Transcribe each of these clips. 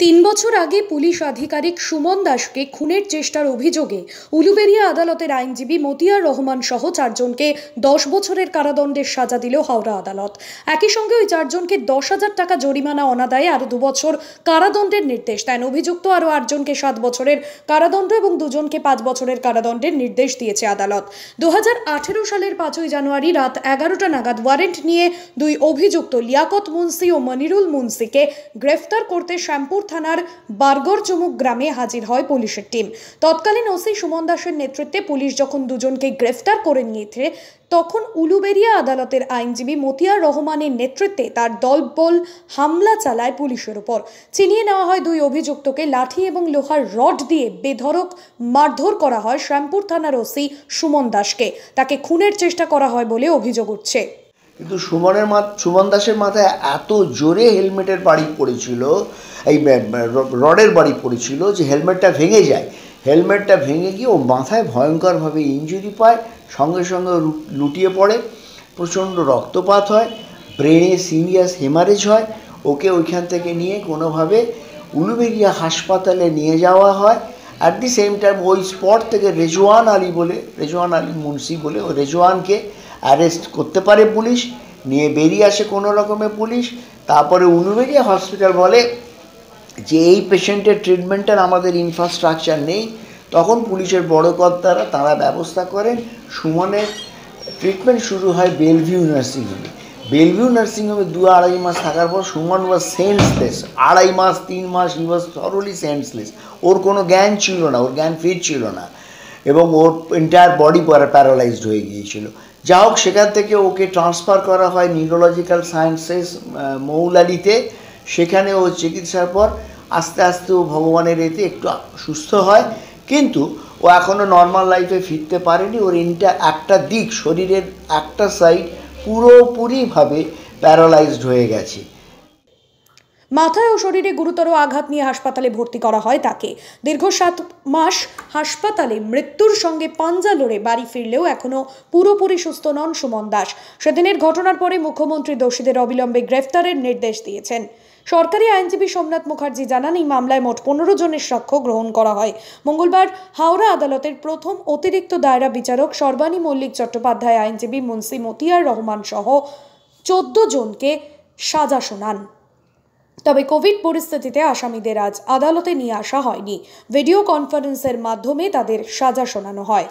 তিন বছর আগে পুলিশ আধিকারিক সুমন দাসকে খুনের চেষ্টার অভিযোগে উলুবেড়িয়া আদালতের আইনজীবী মতিয়ার রহমান সহ চারজনকে দশ বছরের কারাদণ্ডের সাজা দিল হাওড়া আদালত। একই সঙ্গে ওই চারজনকে দশ হাজার টাকা জরিমানা অনাদায়ে আরও দুবছর কারাদণ্ডের নির্দেশ দেন। অভিযুক্ত আরও আটজনকে সাত বছরের কারাদণ্ড এবং দুজনকে পাঁচ বছরের কারাদণ্ডের নির্দেশ দিয়েছে আদালত। দু হাজার আঠেরো সালের পাঁচই জানুয়ারি রাত এগারোটা নাগাদ ওয়ারেন্ট নিয়ে দুই অভিযুক্ত লিয়াকত মুন্সি ও মনিরুল মুন্সিকে গ্রেফতার করতে শ্যামপুর থানার বারগড় চমুক গ্রামে হাজির হয় পুলিশের টিম। তৎকালীন ওসি সুমন দাসের নেতৃত্বে পুলিশ যখন দুজনকে গ্রেফতার করে নিয়েছে, তখন উলুবেড়িয়া আদালতের আইনজীবী মতিয়ার রহমানের নেতৃত্বে তার দলবল হামলা চালায় পুলিশের উপর চিনিয়ে নেওয়া হয় দুই অভিযুক্তকে লাঠি এবং লোহার রড দিয়ে বেধড়ক মারধর করা হয় শ্যামপুর থানার ওসি সুমন দাসকে। তাকে খুনের চেষ্টা করা হয় বলে অভিযোগ উঠছে। কিন্তু সুমনের মা সুমন দাসের মাথায় এত জোরে হেলমেটের বাড়ি পড়েছিল, এই রডের বাড়ি পড়েছিল যে হেলমেটটা ভেঙে যায়। হেলমেটটা ভেঙে গিয়ে ও মাথায় ভয়ঙ্করভাবে ইঞ্জুরি পায়, সঙ্গে সঙ্গে লুটিয়ে পড়ে, প্রচণ্ড রক্তপাত হয় ব্রেনে সিরিয়াস হেমারেজ হয়, ওকে ওইখান থেকে নিয়ে কোনোভাবে উলুবেরিয়া হাসপাতালে নিয়ে যাওয়া হয়। অ্যাট দি সেম টাইম ওই স্পট থেকে রেজওয়ান আলী বলে, রেজওয়ান আলী মুন্সি বলে, ও রেজওয়ানকে অ্যারেস্ট করতে পারে পুলিশ, নিয়ে বেরিয়ে আসে কোনো রকমে পুলিশ, তারপরে উলুবেরিয়া হসপিটাল বলে যে এই পেশেন্টের ট্রিটমেন্টের আমাদের ইনফ্রাস্ট্রাকচার নেই। তখন পুলিশের বড় কর্তারা তারা ব্যবস্থা করেন। সুমনের ট্রিটমেন্ট শুরু হয় বেলভিউ নার্সিংহোমে বেলভিউ নার্সিংহোমে দু আড়াই মাস থাকার পর সুমন ওয়াজ সেন্সলেস আড়াই মাস, তিন মাস ই ওয়াজ থরলি সেন্সলেস ওর কোনো জ্ঞান ছিল না, ওর জ্ঞান ফিরছিল না। এবং ওর এন্টায়ার বডি প্যারালাইজড হয়ে গিয়েছিল। যা হোক, সেখান থেকে ওকে ট্রান্সফার করা হয় নিউরোলজিক্যাল সায়েন্সেস মৌলালিতে। সেখানে ও চিকিৎসার পর আস্তে আস্তে ও ভগবানের এতে একটু সুস্থ হয়। কিন্তু ও এখনও নর্মাল লাইফে ফিরতে পারেনি। ওর ইনটা একটা দিক, শরীরের একটা সাইড পুরোপুরিভাবে প্যারালাইজড হয়ে গেছে। মাথায় ও শরীরে গুরুতর আঘাত নিয়ে হাসপাতালে ভর্তি করা হয় তাকে। দীর্ঘ সাত মাস হাসপাতালে মৃত্যুর সঙ্গে পাঞ্জা লড়ে বাড়ি ফিরলেও এখনও পুরোপুরি সুস্থ নন সুমন দাস। সেদিনের ঘটনার পরে মুখ্যমন্ত্রী দোষীদের অবিলম্বে গ্রেফতারের নির্দেশ দিয়েছেন। সরকারি আইনজীবী সোমনাথ মুখার্জি জানান, এই মামলায় মোট পনেরো জনের সাক্ষ্য গ্রহণ করা হয়। মঙ্গলবার হাওড়া আদালতের প্রথম অতিরিক্ত দায়রা বিচারক সর্বাণী মল্লিক চট্টোপাধ্যায়, আইনজীবী মুন্সি মতিয়ার রহমান সহ চোদ্দ জনকে সাজা শোনান। তবে কোভিড পরিস্থিতিতে আসামিদের আজ আদালতে নিয়ে আসা হয়নি। ভিডিও কনফারেন্সের মাধ্যমে তাদের সাজা শোনানো হয়।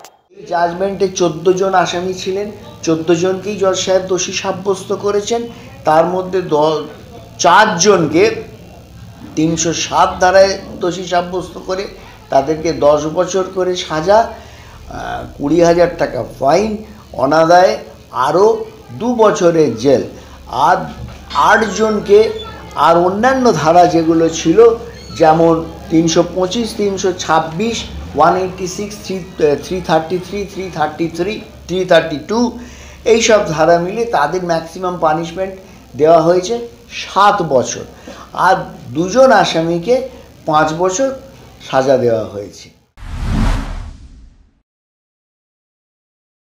জাজমেন্টে চোদ্দ জন আসামি ছিলেন। চোদ্দ জনকেই জজ সাহেব দোষী সাব্যস্ত করেছেন। তার মধ্যে দ চারজনকে তিনশো সাত ধারায় দোষী সাব্যস্ত করে তাদেরকে দশ বছর করে সাজা কুড়ি হাজার টাকা ফাইন, অনাদায় আরও দু বছরের জেল। আর আটজনকে আর অন্যান্য ধারা যেগুলো ছিল, যেমন তিনশো পঁচিশ, তিনশো ছাব্বিশ one eighty six three three thirty three three thirty three three thirty two এইসব ধারা মিলে তাদের ম্যাক্সিমাম পানিশমেন্ট দেওয়া হয়েছে সাত বছর। আর দুজন আসামিকে পাঁচ বছর সাজা দেওয়া হয়েছে।